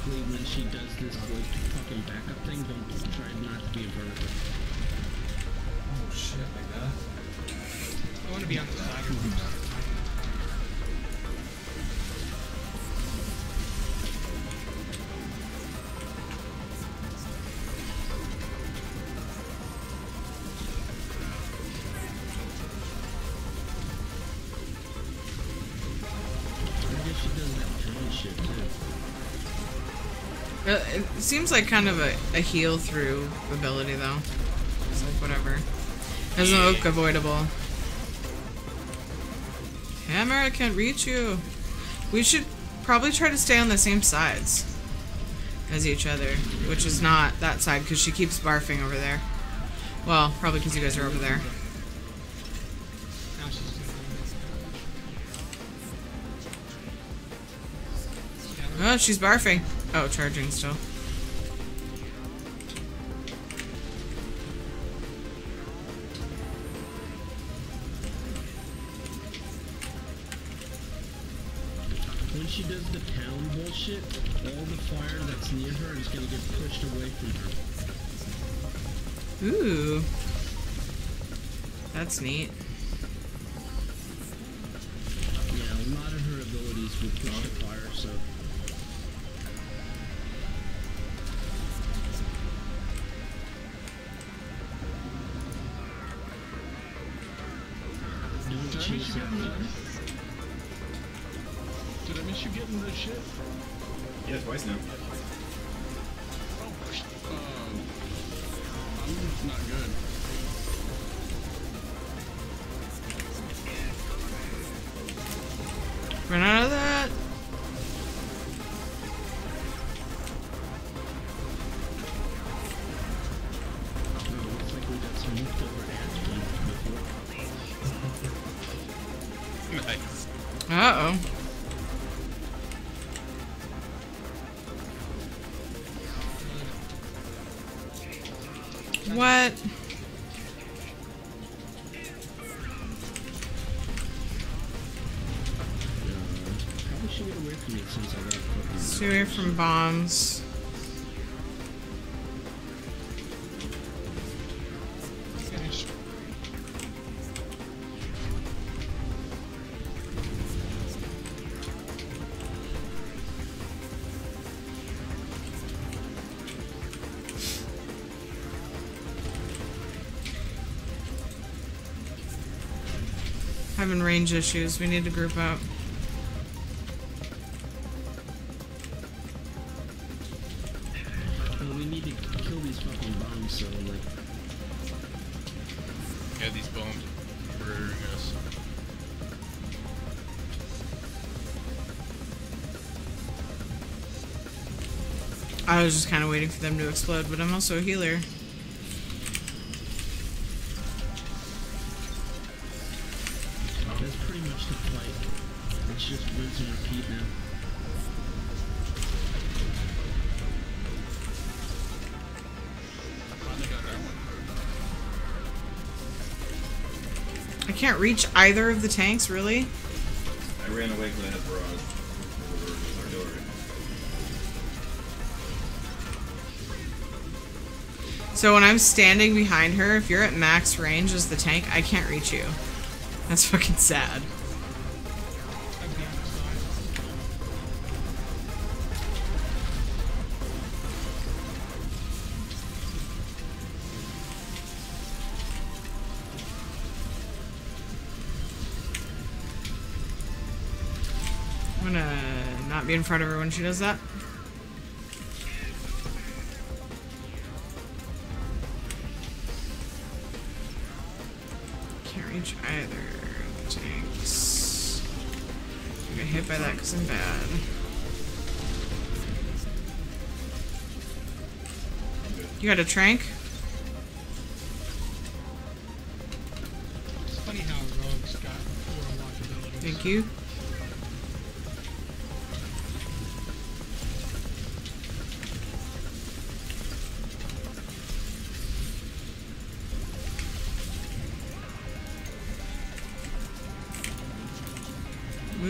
basically when she does this like fucking backup thing, don't try not to be a vertical. Oh shit, like that. I want to be on the side Uh, it seems like kind of a, a heal through ability though. It's like whatever. Doesn't look avoidable. Hammer, I can't reach you. We should probably try to stay on the same sides as each other, which is not that side because she keeps barfing over there. Well, probably because you guys are over there. Now she's just gonna Oh, she's barfing. Oh, charging still. When she does the pound bullshit, all the fire that's near her is gonna get pushed away from her. Ooh. That's neat. Yeah, a lot of her abilities will push the fire, so Did I miss you getting the shit? Yeah, twice now. Got fucking. Stay away from bombs. Having range issues. We need to group up. Well, we need to kill these fucking bombs, so like. Yeah, these bombs are murdering us. I was just kind of waiting for them to explode, but I'm also a healer. I can't reach either of the tanks, really? I ran away because I had barrage. So when I'm standing behind her, if you're at max range as the tank, I can't reach you. That's fucking sad. Gonna not be in front of her when she does that. Can't reach either of the tanks. I get hit by that because I'm bad. You got a trank? It's funny how rogues got four unlocked. Thank you.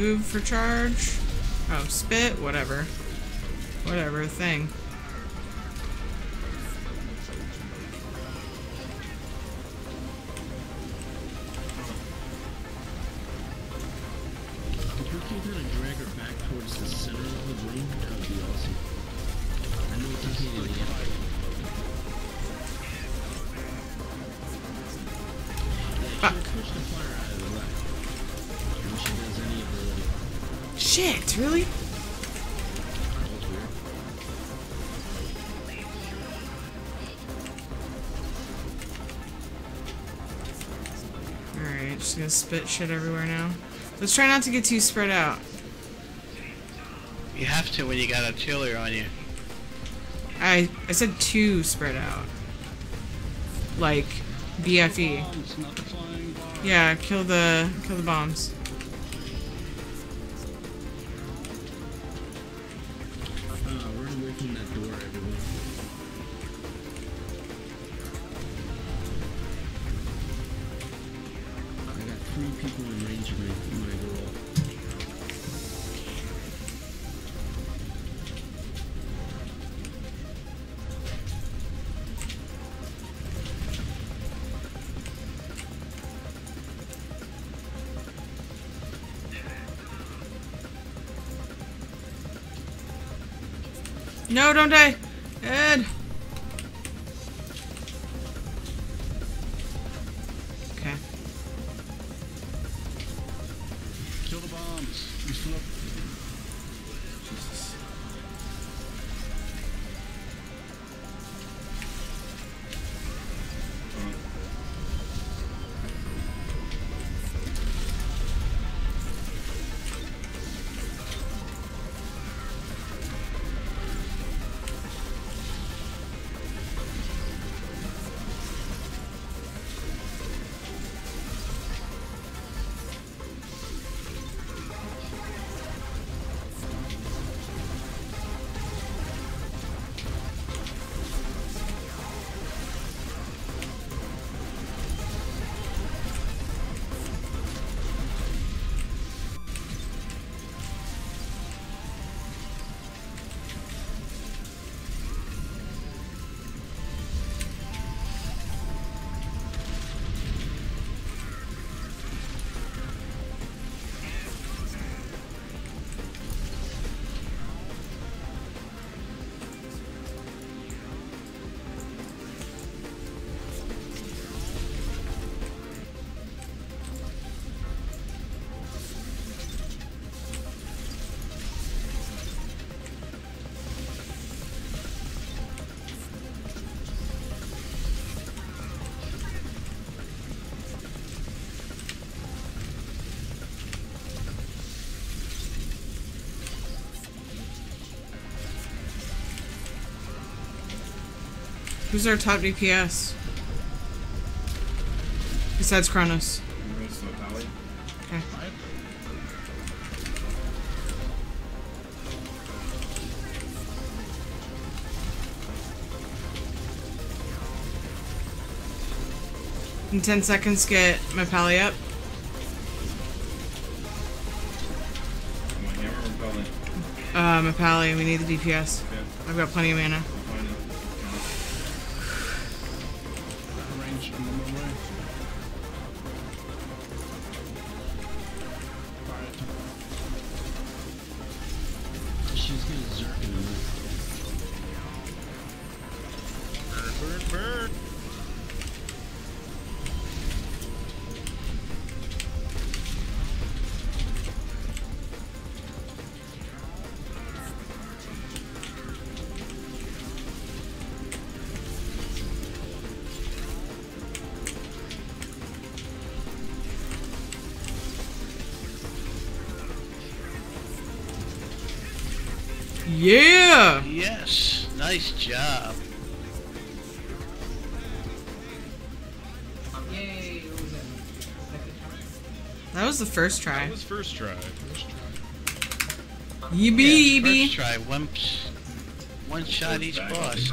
Move for charge. Oh, spit, whatever. whatever thing. Shit, really? That was weird. Alright, just gonna spit shit everywhere now. Let's try not to get too spread out. You have to when you got a chiller on you. I I said too spread out. Like BFE. Bombs, not the flying bombs. Yeah, kill the kill the bombs. From that door, everyone. I got three people in range of me when No, don't die. Ed. Okay. Kill the bombs. You still up? Who's our top DPS? Besides Kronos. I'm gonna smoke Holly. Okay. In 10 seconds, get my pally up. Come on, hammer repelling. Uh, my pally, we need the DPS. I've got plenty of mana. I'll find on way. Alright. She's gonna zerk in a minute. Yeah! Yes, nice job. That was the first try. That was first try. Yee Yeah, bee first try, one, one shot each Back. boss.